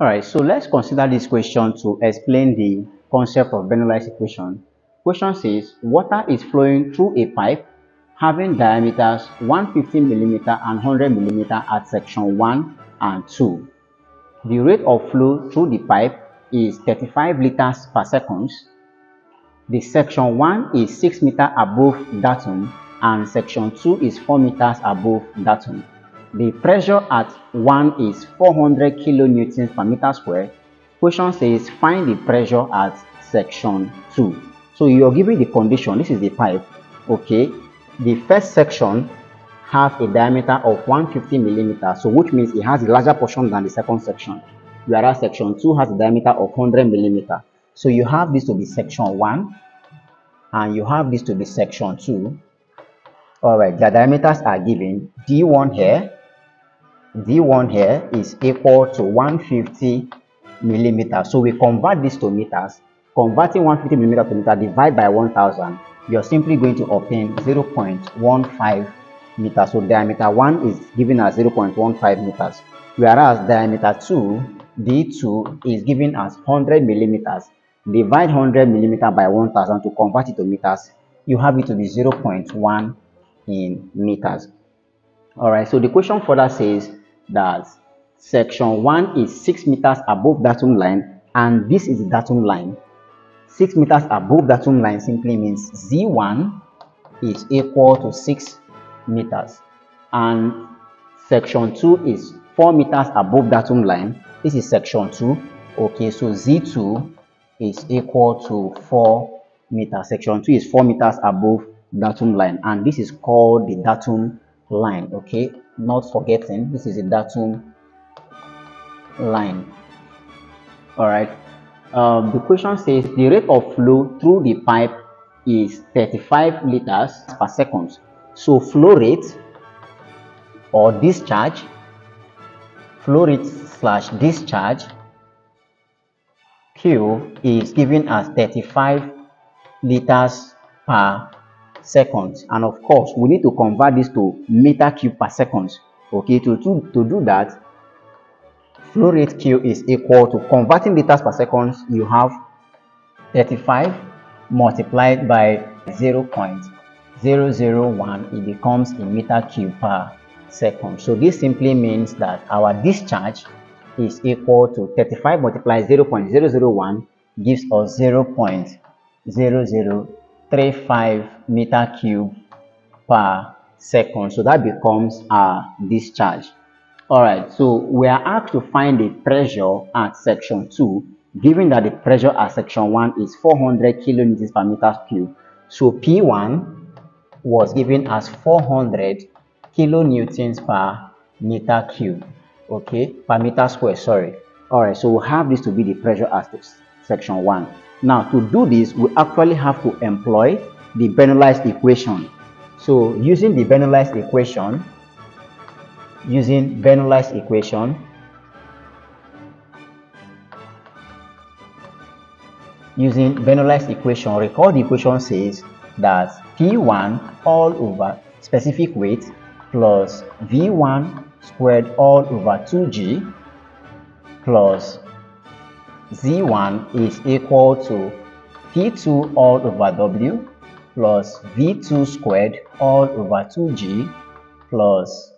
All right, so let's consider this question to explain the concept of Bernoulli's equation. Question says water is flowing through a pipe having diameters 150 millimeter and 100 millimeter at section 1 and 2. The rate of flow through the pipe is 35 liters per second. The section 1 is 6 meter above datum and section 2 is 4 meters above datum. The pressure at 1 is 400 kilonewtons per meter square. Question says find the pressure at section 2. So you're given the condition, this is the pipe, okay. The first section has a diameter of 150 millimeters, so which means it has a larger portion than the second section. Whereas section 2 has a diameter of 100 millimeter. So you have this to be section 1 and you have this to be section 2. Alright, the diameters are given. D1 here D1 here is equal to 150 millimeters. So we convert this to meters. Converting 150 millimeter to meter divide by 1000, you're simply going to obtain 0.15 meters. So diameter 1 is given as 0.15 meters. Whereas diameter 2, D2 is given as 100 millimeters. Divide 100 millimeter by 1000 to convert it to meters. You have it to be 0.1 in meters. Alright, so the question further says that section 1 is 6 meters above datum line and this is datum line. 6 meters above datum line simply means z1 is equal to 6 meters. And section 2 is 4 meters above datum line. This is section 2 okay so z2 is equal to 4 meters. Section 2 is 4 meters above datum line and this is called the datum line okay not forgetting this is a datum line. All right. Um, the question says the rate of flow through the pipe is 35 liters per second. So flow rate or discharge flow rate slash discharge q is given as 35 liters per seconds. And of course we need to convert this to meter cube per second. Okay to, to, to do that flow rate q is equal to converting liters per second. You have 35 multiplied by 0 0.001 it becomes a meter cube per second. So this simply means that our discharge is equal to 35 multiplied 0 0.001 gives us 0 0.00 35 meter cube per second. So that becomes our discharge. Alright, so we are asked to find the pressure at section 2 given that the pressure at section 1 is 400 kilonewtons per meter cube. So P1 was given as 400 kilonewtons per meter cube. Okay, per meter square, sorry. Alright, so we have this to be the pressure at section 1. Now, to do this, we actually have to employ the Bernoulli's equation. So, using the Bernoulli's equation, using Bernoulli's equation, using Bernoulli's equation, recall the equation says that P1 all over specific weight plus V1 squared all over 2G plus z1 is equal to p2 all over w plus v2 squared all over 2g plus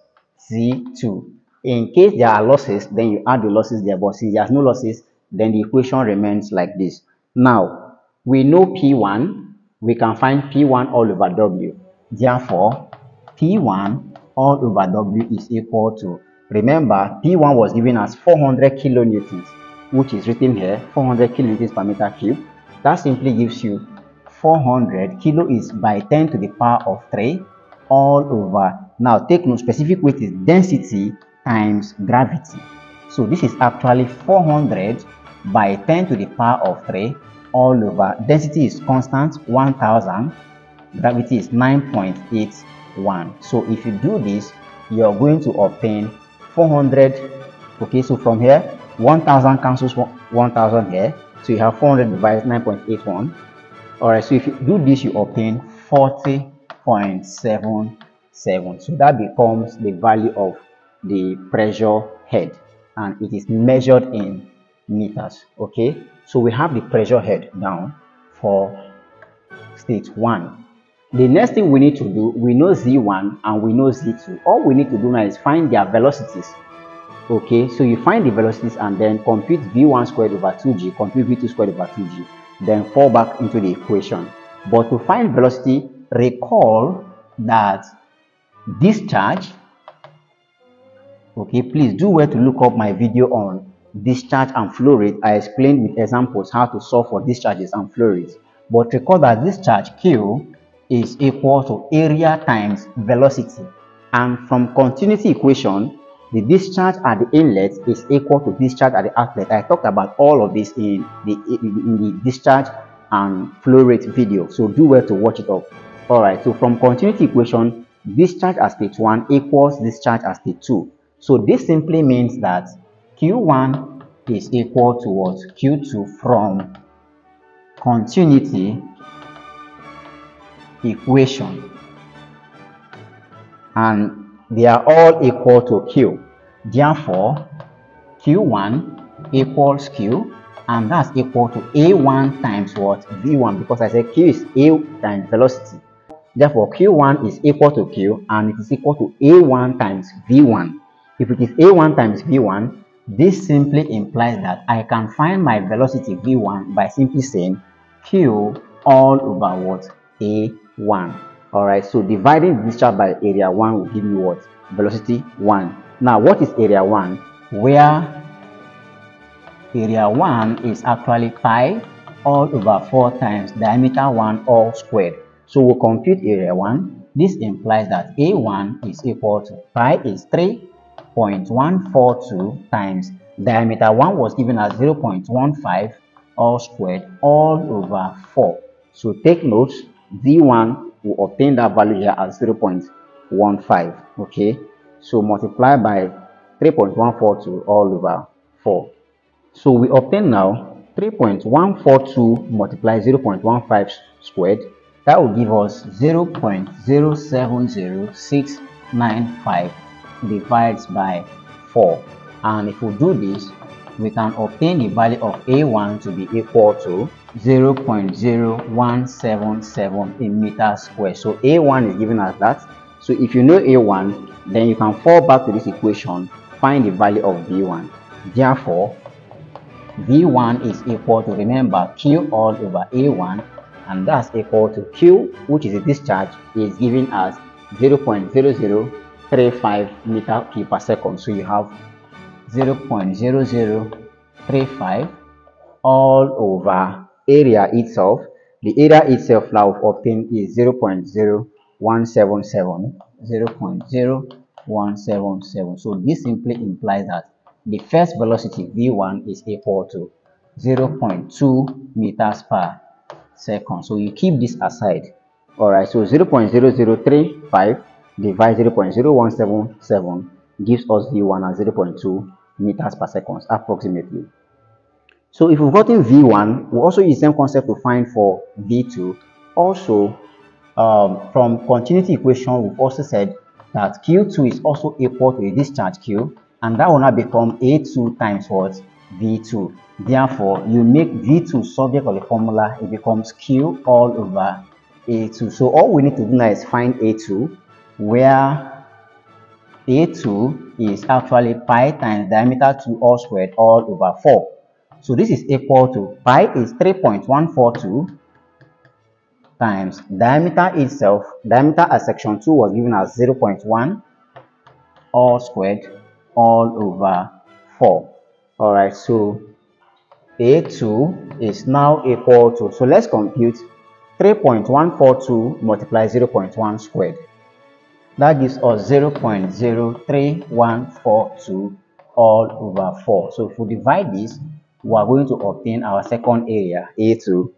z2 in case there are losses then you add the losses there. But since there's no losses then the equation remains like this. Now we know p1 we can find p1 all over w. Therefore p1 all over w is equal to remember p1 was given as 400 kilonewtons which is written here 400 kilonewtons per meter cube. That simply gives you 400 kilo is by 10 to the power of 3 all over. Now take note specific weight is density times gravity. So this is actually 400 by 10 to the power of 3 all over. Density is constant 1000 gravity is 9.81 so if you do this you're going to obtain 400 okay so from here 1000 cancels 1000 here so you have 400 divided 9.81 all right so if you do this you obtain 40.77 so that becomes the value of the pressure head. And it is measured in meters okay? So we have the pressure head down for stage 1 the next thing we need to do we know z1 and we know z2 all we need to do now is find their velocities okay so you find the velocities and then compute v1 squared over 2g compute v2 squared over 2g then fall back into the equation. But to find velocity recall that discharge okay please do well to look up my video on discharge and flow rate. I explained with examples how to solve for discharges and flow rates. But recall that discharge q is equal to area times velocity. And from continuity equation the discharge at the inlet is equal to discharge at the outlet. I talked about all of this in the in the discharge and flow rate video so do well to watch it up all right so from continuity equation discharge at stage 1 equals discharge at stage 2 so this simply means that q1 is equal to what? Q2 from continuity equation. And they are all equal to q. Therefore q1 equals q and that's equal to a1 times what? V1 because i said q is a times velocity. Therefore q1 is equal to q and it is equal to a1 times v1 if it is a1 times v1 this simply implies that i can find my velocity v1 by simply saying q all over what? A1 all right so dividing this chart by area 1 will give you what? Velocity 1 now what is area 1 where area 1 is actually pi all over 4 times diameter 1 all squared. So we'll compute area 1 this implies that a1 is equal to pi is 3.142 times diameter 1 was given as 0.15 all squared all over 4 so take note v1 will obtain that value here as 0.15 okay? So multiply by 3.142 all over 4 so we obtain now 3.142 multiply 0.15 squared. That will give us 0.070695 divides by 4 and if we do this we can obtain the value of a1 to be equal to 0.0177 in meters square. So a1 is given as that. So if you know a1 then you can fall back to this equation find the value of v1 therefore v1 is equal to remember q all over a1 and that's equal to q which is a discharge is given as 0.0035 meter cube per second. So you have 0.0035 all over area itself. The area itself now obtained is 0.0177 0.0177 so this simply implies that the first velocity v1 is equal to 0.2 meters per second. So you keep this aside. All right so 0.0035 divided 0.0177 gives us v1 as 0.2 meters per second approximately. So if we've gotten v1 we also use the same concept to find for v2 also um, from continuity equation we've also said that q2 is also equal to a discharge q and that will now become a2 times what? V2 therefore you make v2 subject of the formula it becomes q all over a2 so all we need to do now is find a2 where a2 is actually pi times diameter 2 all squared all over 4 so this is equal to pi is 3.142 times diameter itself diameter at section 2 was given as 0.1 all squared all over 4 all right so a2 is now equal to so let's compute 3.142 multiply 0.1 squared that gives us 0.03142 all over 4 so if we divide this we are going to obtain our second area a2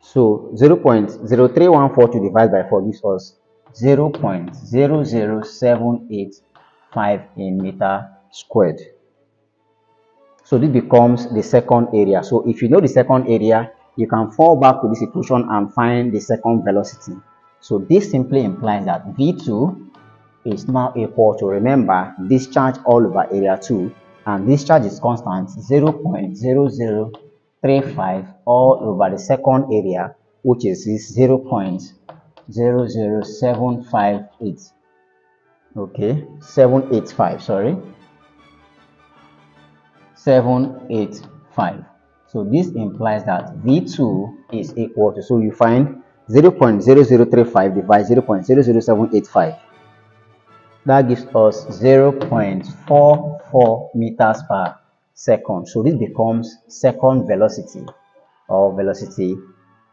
so 0.03142 divided by 4 gives us 0.00785 in meter squared. So this becomes the second area. So if you know the second area you can fall back to this equation and find the second velocity so this simply implies that v2 is now equal to, remember, discharge all over area 2 and discharge is constant 0.0035 all over the second area which is 0 0.00758 okay 785 sorry. 785 so this implies that v2 is equal to so you find 0 0.0035 divided 0 0.00785 that gives us 0 0.44 meters per second. So this becomes second velocity or velocity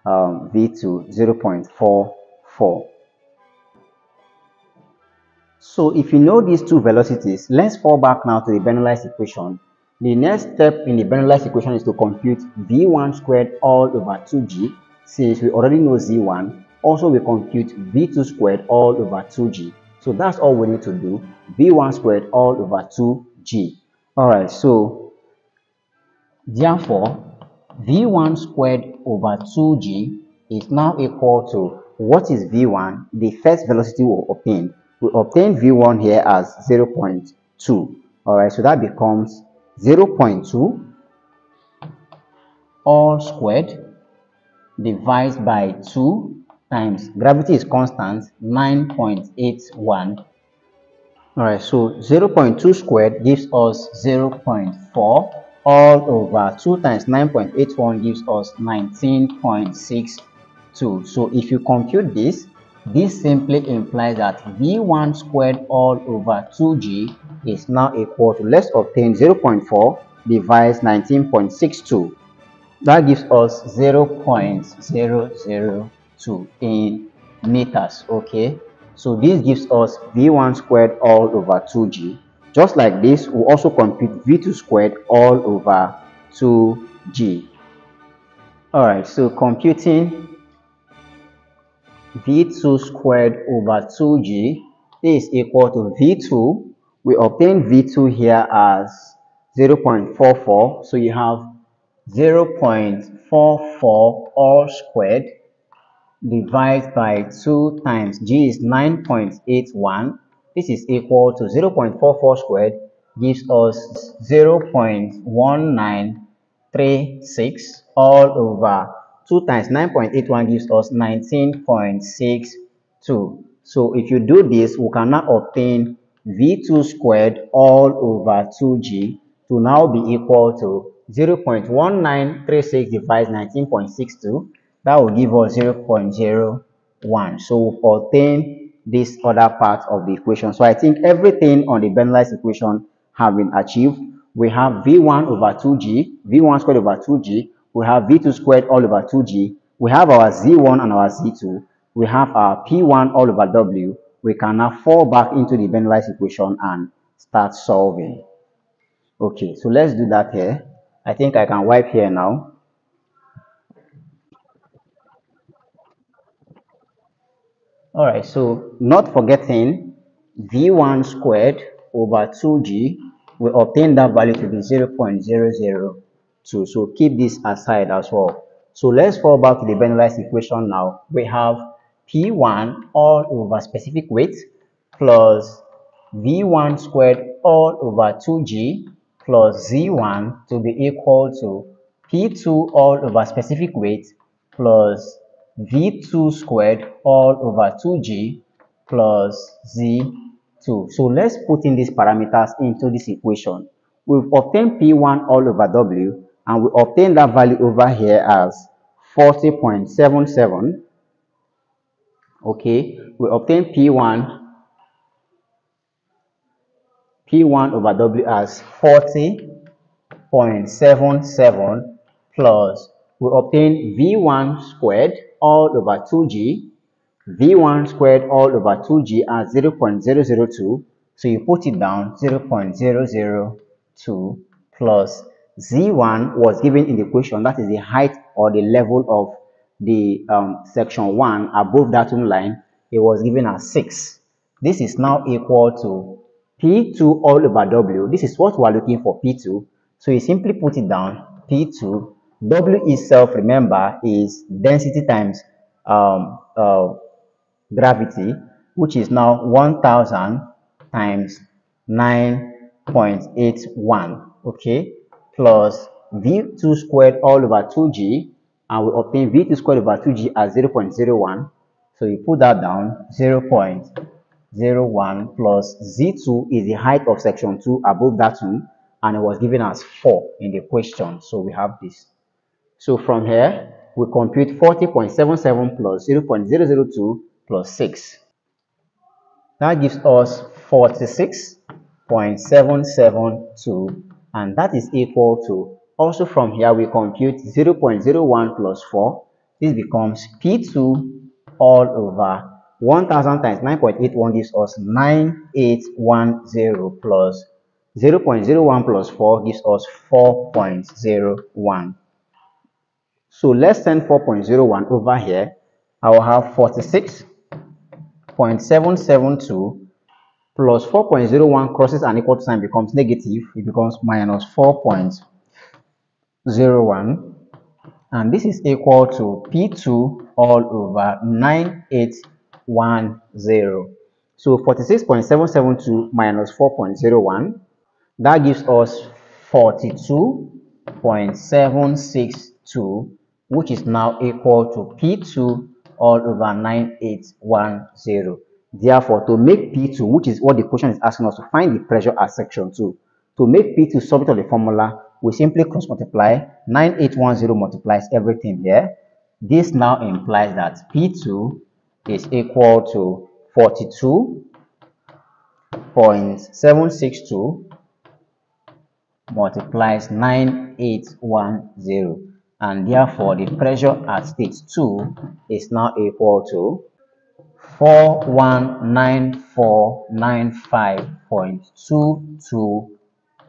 um, v2 0 0.44 so if you know these two velocities let's fall back now to the Bernoulli's equation. The next step in the Bernoulli's equation is to compute v1 squared all over 2g since we already know z1 also we compute v2 squared all over 2g so that's all we need to do. V1 squared all over 2G. Alright, so therefore, V1 squared over 2G is now equal to what is V1? The first velocity we obtained. We obtained V1 here as 0.2. Alright, so that becomes 0.2 all squared divided by 2 times. Gravity is constant 9.81 all right so 0.2 squared gives us 0.4 all over 2 times 9.81 gives us 19.62 so if you compute this this simply implies that v1 squared all over 2g is now equal to let's obtain 0.4 divides 19.62 that gives us 0.00 2 in meters okay? So this gives us v1 squared all over 2g just like this we'll also compute v2 squared all over 2g all right so computing v2 squared over 2g is equal to v2 we obtain v2 here as 0.44 so you have 0.44 all squared divided by 2 times g is 9.81 this is equal to 0.44 squared gives us 0.1936 all over. 2 times 9.81 gives us 19.62 so if you do this we can now obtain v2 squared all over 2g to now be equal to 0.1936 divided 19.62 that will give us 0.01 so we've obtained this other part of the equation. So i think everything on the Bernoulli's equation have been achieved. We have v1 over 2g v1 squared over 2g we have v2 squared all over 2g we have our z1 and our z2 we have our p1 all over w. We can now fall back into the Bernoulli's equation and start solving. Okay so let's do that here i think i can wipe here now. All right so not forgetting v1 squared over 2g we obtain that value to be 0 0.002 so keep this aside as well. So let's fall back to the Bernoulli's equation now. We have p1 all over specific weight plus v1 squared all over 2g plus z1 to be equal to p2 all over specific weight plus v2 squared all over 2g plus z2. So let's put in these parameters into this equation. We've obtained p1 all over w and we obtain that value over here as 40.77. Okay, we obtain p1 p1 over w as 40.77 plus we obtain v1 squared all over 2g, v1 squared all over 2g as 0 0.002. So you put it down 0 0.002 plus z1 was given in the equation, that is the height or the level of the um, section 1 above that line, it was given as 6. This is now equal to P2 all over W. This is what we are looking for P2. So you simply put it down P2 W itself, remember, is density times um, uh, gravity. which is now 1000 times 9.81 okay plus v2 squared all over 2g and we obtain v2 squared over 2g as 0.01 so you put that down 0.01 plus z2 is the height of section 2 above that one and it was given as 4 in the question. So we have this. So from here we compute 40.77 plus 0.002 plus 6 that gives us 46.772 and that is equal to also from here we compute 0.01 plus 4 this becomes p2 all over 1000 times 9.81 gives us 9810 plus 0.01 plus 4 gives us 4.01 so let's send 4.01 over here i will have 46 0.772 plus 4.01 crosses an equal sign becomes negative. It becomes minus 4.01 and this is equal to P2 all over 9810. So 46.772 minus 4.01 that gives us 42.762 which is now equal to P2 all over 9810. Therefore, to make P2, which is what the question is asking us to find the pressure at section 2, to make P2 subject of the formula, we simply cross multiply 9810 multiplies everything here. This now implies that P2 is equal to 42.762 multiplies 9810 and therefore the pressure at state 2 is now equal to 419495.22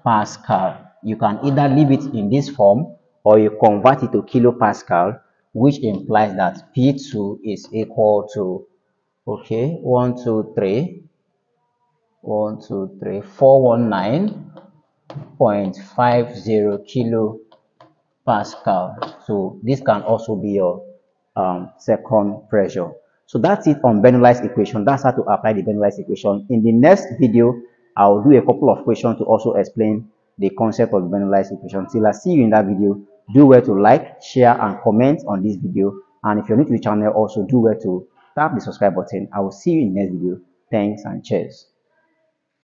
Pascal. You can either leave it in this form or you convert it to kilopascal which implies that P2 is equal to okay 1 2 3 1 2 3 419.50 kilo Pascal. So this can also be your um, second pressure. So that's it on Bernoulli's equation. That's how to apply the Bernoulli's equation. In the next video, I'll do a couple of questions to also explain the concept of Bernoulli's equation. Till I see you in that video, do well to like, share, and comment on this video. And if you're new to the channel, also do well to tap the subscribe button. I will see you in the next video. Thanks and cheers.